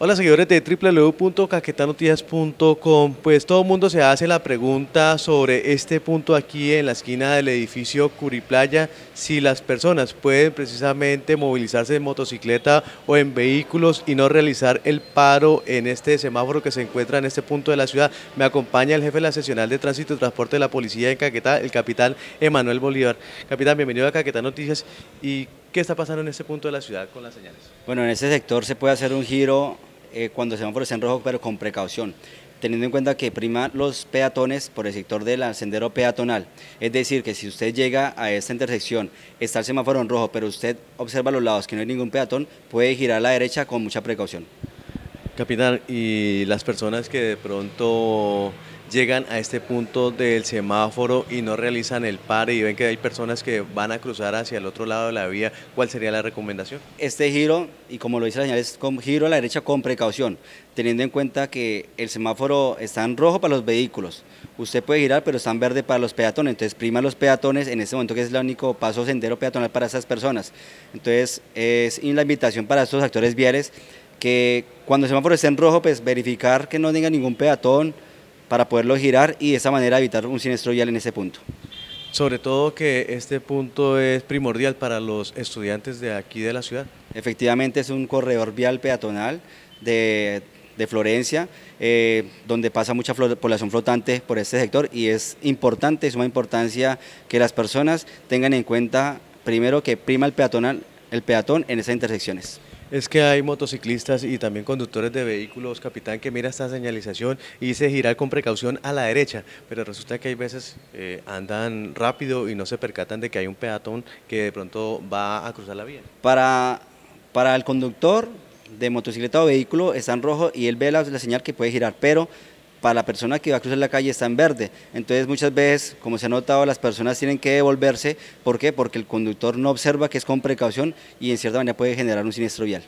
Hola seguidores de www.caquetanoticias.com, pues todo el mundo se hace la pregunta sobre este punto aquí en la esquina del edificio Curiplaya, si las personas pueden precisamente movilizarse en motocicleta o en vehículos y no realizar el paro en este semáforo que se encuentra en este punto de la ciudad. Me acompaña el jefe de la seccional de tránsito y transporte de la policía en Caquetá, el capitán Emanuel Bolívar. Capitán, bienvenido a Caquetá Noticias y ¿qué está pasando en este punto de la ciudad con las señales? Bueno, en este sector se puede hacer un giro eh, cuando el semáforo en rojo, pero con precaución, teniendo en cuenta que prima los peatones por el sector del sendero peatonal. Es decir, que si usted llega a esta intersección, está el semáforo en rojo, pero usted observa los lados que no hay ningún peatón, puede girar a la derecha con mucha precaución. Capitán, y las personas que de pronto llegan a este punto del semáforo y no realizan el pare y ven que hay personas que van a cruzar hacia el otro lado de la vía, ¿cuál sería la recomendación? Este giro, y como lo dice la señal, es giro a la derecha con precaución, teniendo en cuenta que el semáforo está en rojo para los vehículos. Usted puede girar, pero está en verde para los peatones, entonces prima los peatones en este momento que es el único paso sendero peatonal para esas personas. Entonces es la invitación para estos actores viales que cuando el semáforo esté en rojo, pues verificar que no tenga ningún peatón, para poderlo girar y de esa manera evitar un siniestro vial en ese punto. Sobre todo que este punto es primordial para los estudiantes de aquí de la ciudad. Efectivamente es un corredor vial peatonal de, Florencia, eh, donde pasa mucha población flotante por este sector y es importante, es una importancia que las personas tengan en cuenta primero que prima el peatonal, el peatón en esas intersecciones. Es que hay motociclistas y también conductores de vehículos, capitán, que mira esta señalización y dice girar con precaución a la derecha, pero resulta que hay veces eh, andan rápido y no se percatan de que hay un peatón que de pronto va a cruzar la vía. Para, para el conductor de motocicleta o vehículo está en rojo y él ve la, la señal que puede girar, pero para la persona que va a cruzar la calle está en verde. Entonces muchas veces, como se ha notado, las personas tienen que devolverse. ¿Por qué? Porque el conductor no observa que es con precaución y en cierta manera puede generar un siniestro vial.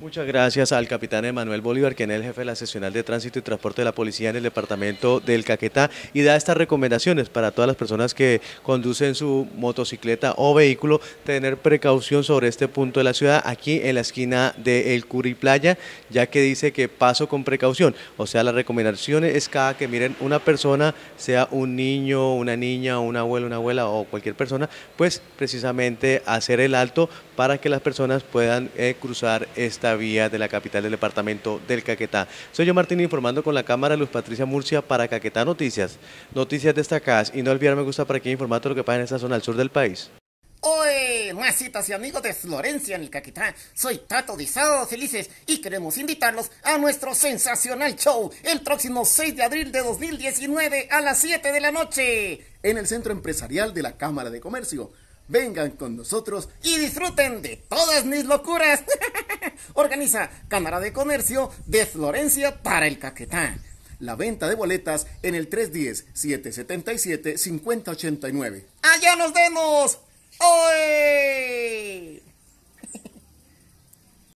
Muchas gracias al capitán Emanuel Bolívar, quien es el jefe de la seccional de tránsito y transporte de la policía en el departamento del Caquetá y da estas recomendaciones para todas las personas que conducen su motocicleta o vehículo, tener precaución sobre este punto de la ciudad, aquí en la esquina de El Curi Playa, ya que dice que paso con precaución. O sea, la recomendación es cada que miren una persona, sea un niño, una niña, un abuelo, una abuela o cualquier persona, pues precisamente hacer el alto para que las personas puedan eh, cruzar esta vía de la capital del departamento del Caquetá. Soy yo Martín informando con la cámara Luz Patricia Murcia para Caquetá Noticias. Noticias destacadas y no olvidar me gusta para que informar todo lo que pasa en esta zona al sur del país. Hoy, masitas y amigos de Florencia en el Caquetá, soy Tato de Felices y queremos invitarlos a nuestro sensacional show el próximo 6 de abril de 2019 a las 7 de la noche en el Centro Empresarial de la Cámara de Comercio. Vengan con nosotros y disfruten de todas mis locuras. Organiza Cámara de Comercio de Florencia para el Caquetá. La venta de boletas en el 310-777-5089. ¡Allá nos vemos! ¡Oye!